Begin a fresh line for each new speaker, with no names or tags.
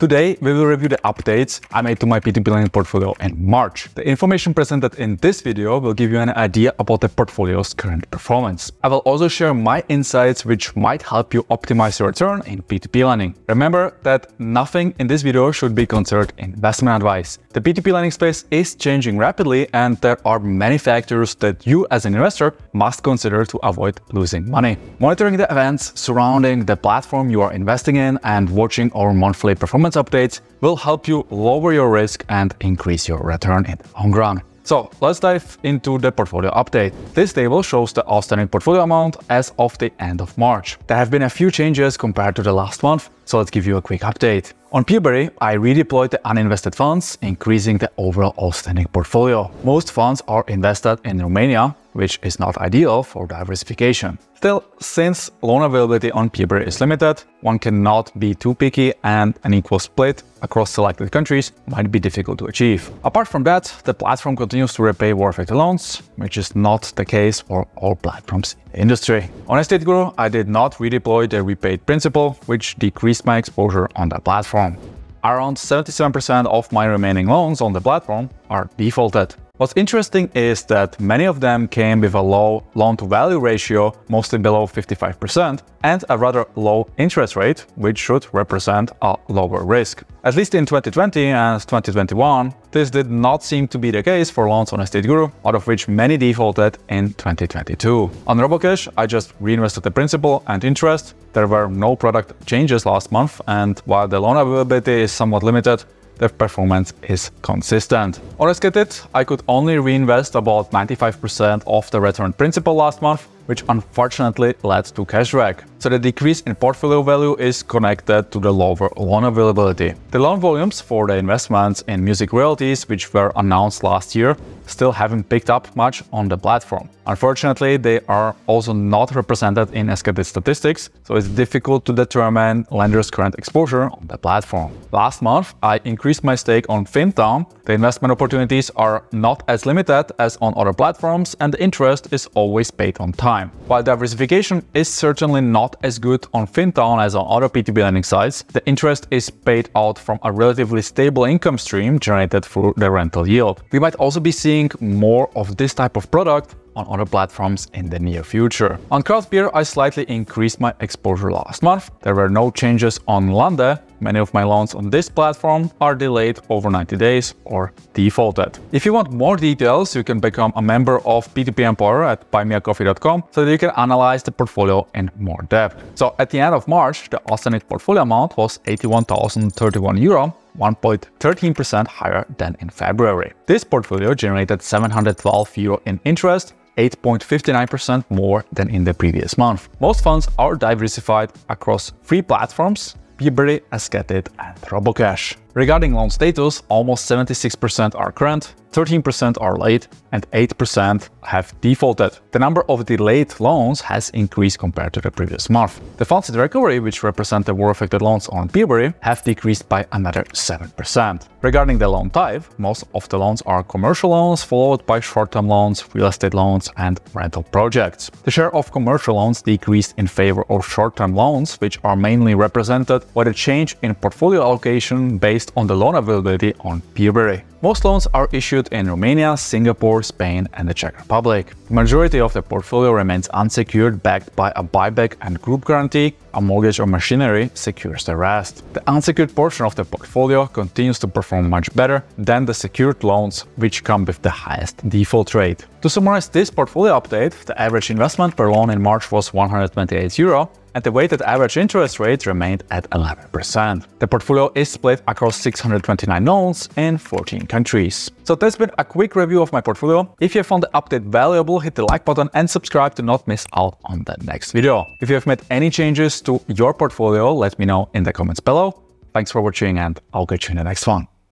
Today, we will review the updates I made to my P2P lending portfolio in March. The information presented in this video will give you an idea about the portfolio's current performance. I will also share my insights which might help you optimize your return in P2P lending. Remember that nothing in this video should be considered investment advice. The P2P lending space is changing rapidly and there are many factors that you as an investor must consider to avoid losing money. Monitoring the events surrounding the platform you are investing in and watching our monthly performance performance updates will help you lower your risk and increase your return in the long run. So let's dive into the portfolio update. This table shows the outstanding portfolio amount as of the end of March. There have been a few changes compared to the last month, so let's give you a quick update. On Peerberry, I redeployed the uninvested funds, increasing the overall outstanding portfolio. Most funds are invested in Romania, which is not ideal for diversification. Still, since loan availability on Peerberry is limited, one cannot be too picky and an equal split across selected countries might be difficult to achieve. Apart from that, the platform continues to repay war-affected loans, which is not the case for all platforms in the industry. On Estate Guru, I did not redeploy the repaid principal, which decreased my exposure on the platform. Around 77% of my remaining loans on the platform are defaulted. What's interesting is that many of them came with a low loan-to-value ratio, mostly below 55%, and a rather low interest rate, which should represent a lower risk. At least in 2020 and 2021, this did not seem to be the case for loans on Estate Guru, out of which many defaulted in 2022. On Robocash, I just reinvested the principal and interest. There were no product changes last month, and while the loan availability is somewhat limited, the performance is consistent. On Esketit, I could only reinvest about 95% of the returned principal last month, which unfortunately led to cash drag. So the decrease in portfolio value is connected to the lower loan availability. The loan volumes for the investments in music royalties, which were announced last year, still haven't picked up much on the platform. Unfortunately, they are also not represented in Esketit statistics, so it's difficult to determine lenders' current exposure on the platform. Last month, I increased my stake on Fintown. The investment opportunities are not as limited as on other platforms, and the interest is always paid on time time. While diversification is certainly not as good on Fintown as on other P2P lending sites, the interest is paid out from a relatively stable income stream generated through the rental yield. We might also be seeing more of this type of product on other platforms in the near future. On Crowdpear, I slightly increased my exposure last month. There were no changes on Lande. Many of my loans on this platform are delayed over 90 days or defaulted. If you want more details, you can become a member of P2P Empire at buymeacoffee.com so that you can analyze the portfolio in more depth. So at the end of March, the outstanding portfolio amount was 81,031 euro, 1.13% higher than in February. This portfolio generated 712 euro in interest, 8.59% more than in the previous month. Most funds are diversified across three platforms, Peerberry, Esketit and Robocash. Regarding loan status, almost 76% are current, 13% are late, and 8% have defaulted. The number of delayed loans has increased compared to the previous month. The funds in recovery, which represent the war-affected loans on Peerberry, have decreased by another 7%. Regarding the loan type, most of the loans are commercial loans, followed by short-term loans, real estate loans, and rental projects. The share of commercial loans decreased in favor of short-term loans, which are mainly represented by the change in portfolio allocation based based on the loan availability on Peerberry. Most loans are issued in Romania, Singapore, Spain and the Czech Republic. Majority of the portfolio remains unsecured backed by a buyback and group guarantee. A mortgage or machinery secures the rest. The unsecured portion of the portfolio continues to perform much better than the secured loans, which come with the highest default rate. To summarize this portfolio update, the average investment per loan in March was 128 euro, and the weighted average interest rate remained at 11%. The portfolio is split across 629 loans in 14 countries. So that's been a quick review of my portfolio. If you found the update valuable, hit the like button and subscribe to not miss out on the next video. If you have made any changes to your portfolio, let me know in the comments below. Thanks for watching and I'll catch you in the next one.